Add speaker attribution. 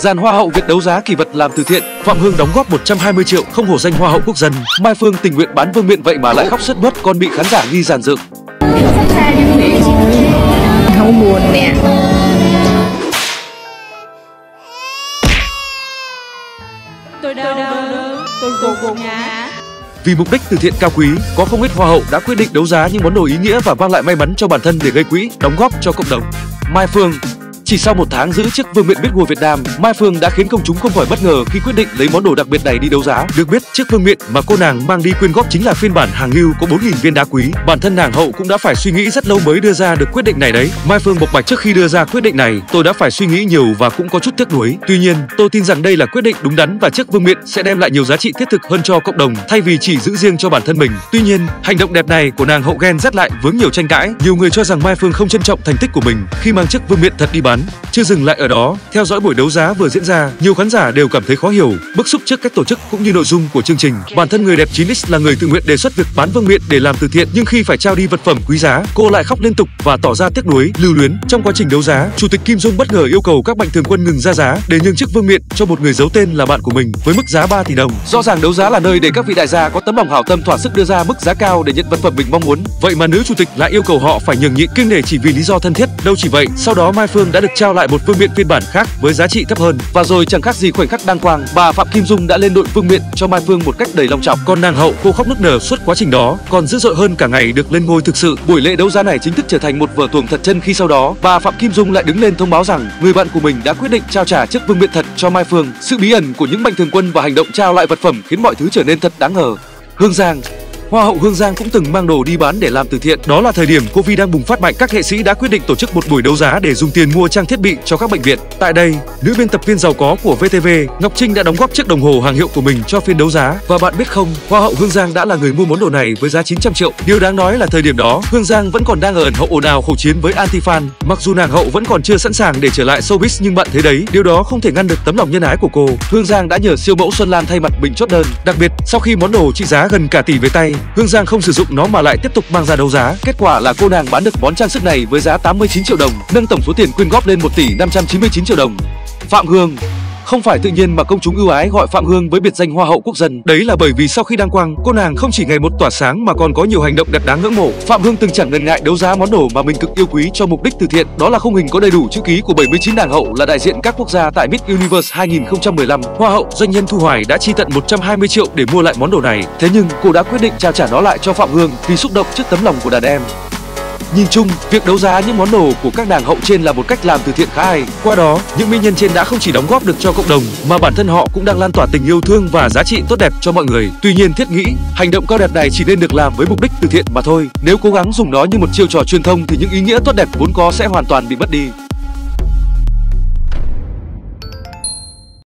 Speaker 1: Dàn Hoa hậu Việt đấu giá kỳ vật làm từ thiện, Phạm Hương đóng góp 120 triệu không hổ danh Hoa hậu quốc dân. Mai Phương tình nguyện bán vương miện vậy mà lại khóc sướt mướt còn bị khán giả nghi giàn dựng.
Speaker 2: Không buồn nè
Speaker 3: Tôi đau đớn, tôi gục ngã
Speaker 1: Vì mục đích từ thiện cao quý, có không ít hoa hậu đã quyết định đấu giá những món đồ ý nghĩa và mang lại may mắn cho bản thân để gây quỹ, đóng góp cho cộng đồng. Mai Phương chỉ sau một tháng giữ chức vương miện biết ngôi Việt Nam, Mai Phương đã khiến công chúng không khỏi bất ngờ khi quyết định lấy món đồ đặc biệt này đi đấu giá. Được biết, chiếc vương miện mà cô nàng mang đi quyên góp chính là phiên bản hàng lưu có 4.000 viên đá quý. Bản thân nàng hậu cũng đã phải suy nghĩ rất lâu mới đưa ra được quyết định này đấy. Mai Phương bộc bạch trước khi đưa ra quyết định này, tôi đã phải suy nghĩ nhiều và cũng có chút tiếc nuối. Tuy nhiên, tôi tin rằng đây là quyết định đúng đắn và chiếc vương miện sẽ đem lại nhiều giá trị thiết thực hơn cho cộng đồng thay vì chỉ giữ riêng cho bản thân mình. Tuy nhiên, hành động đẹp này của nàng hậu ghen rất lại vướng nhiều tranh cãi. Nhiều người cho rằng Mai Phương không trân trọng thành tích của mình khi mang chiếc vương miện thật đi bán. one. Chưa dừng lại ở đó, theo dõi buổi đấu giá vừa diễn ra, nhiều khán giả đều cảm thấy khó hiểu, bức xúc trước cách tổ chức cũng như nội dung của chương trình. Bản thân người đẹp 9X là người tự nguyện đề xuất việc bán vương miện để làm từ thiện, nhưng khi phải trao đi vật phẩm quý giá, cô lại khóc liên tục và tỏ ra tiếc nuối, lưu luyến. Trong quá trình đấu giá, chủ tịch Kim Dung bất ngờ yêu cầu các mạnh thường quân ngừng ra giá để nhường chiếc vương miện cho một người giấu tên là bạn của mình với mức giá 3 tỷ đồng. Rõ ràng đấu giá là nơi để các vị đại gia có tấm lòng hảo tâm thỏa sức đưa ra mức giá cao để nhận vật phẩm mình mong muốn. Vậy mà nữ chủ tịch lại yêu cầu họ phải nhường nhịn kiêng nể chỉ vì lý do thân thiết. Đâu chỉ vậy, sau đó Mai Phương đã được trao lại một vương miện phiên bản khác với giá trị thấp hơn. Và rồi chẳng khác gì khoảnh khắc đăng quang bà phạm kim dung đã lên đội vương miện cho mai phương một cách đầy long trọng. Còn nàng hậu cô khóc nức nở suốt quá trình đó, còn dữ dội hơn cả ngày được lên ngôi thực sự. Buổi lễ đấu giá này chính thức trở thành một vở tuồng thật chân khi sau đó, bà phạm kim dung lại đứng lên thông báo rằng người bạn của mình đã quyết định trao trả chiếc vương miện thật cho mai phương. Sự bí ẩn của những mạnh thường quân và hành động trao lại vật phẩm khiến mọi thứ trở nên thật đáng ngờ. Hương giang Hoa hậu Hương Giang cũng từng mang đồ đi bán để làm từ thiện. Đó là thời điểm Covid đang bùng phát mạnh, các nghệ sĩ đã quyết định tổ chức một buổi đấu giá để dùng tiền mua trang thiết bị cho các bệnh viện. Tại đây, nữ biên tập viên giàu có của VTV, Ngọc Trinh đã đóng góp chiếc đồng hồ hàng hiệu của mình cho phiên đấu giá. Và bạn biết không, Hoa hậu Hương Giang đã là người mua món đồ này với giá 900 triệu. Điều đáng nói là thời điểm đó, Hương Giang vẫn còn đang ở ẩn hậu ồn ào khẩu chiến với anti fan. Mặc dù nàng hậu vẫn còn chưa sẵn sàng để trở lại showbiz nhưng bạn thấy đấy, điều đó không thể ngăn được tấm lòng nhân ái của cô. Hương Giang đã nhờ siêu mẫu Xuân Lan thay mặt mình chốt đơn. Đặc biệt, sau khi món đồ trị giá gần cả tỷ về tay, Hương Giang không sử dụng nó mà lại tiếp tục mang ra đấu giá. Kết quả là cô nàng bán được món trang sức này với giá 89 triệu đồng, nâng tổng số tiền quyên góp lên 1 tỷ 599 triệu đồng. Phạm Hương không phải tự nhiên mà công chúng ưu ái gọi Phạm Hương với biệt danh Hoa hậu quốc dân. Đấy là bởi vì sau khi đăng quang, cô nàng không chỉ ngày một tỏa sáng mà còn có nhiều hành động đẹp đáng ngưỡng mộ. Phạm Hương từng chẳng ngần ngại đấu giá món đồ mà mình cực yêu quý cho mục đích từ thiện. Đó là khung hình có đầy đủ chữ ký của 79 nàng hậu là đại diện các quốc gia tại Miss Universe 2015. Hoa hậu doanh nhân Thu Hoài đã chi tận 120 triệu để mua lại món đồ này. Thế nhưng cô đã quyết định trao trả nó lại cho Phạm Hương vì xúc động trước tấm lòng của đàn em. Nhìn chung, việc đấu giá những món đồ của các nàng hậu trên là một cách làm từ thiện khá hay. Qua đó, những mỹ nhân trên đã không chỉ đóng góp được cho cộng đồng mà bản thân họ cũng đang lan tỏa tình yêu thương và giá trị tốt đẹp cho mọi người. Tuy nhiên, thiết nghĩ, hành động cao đẹp này chỉ nên được làm với mục đích từ thiện mà thôi. Nếu cố gắng dùng nó như một chiêu trò truyền thông thì những ý nghĩa tốt đẹp vốn có sẽ hoàn toàn bị mất đi.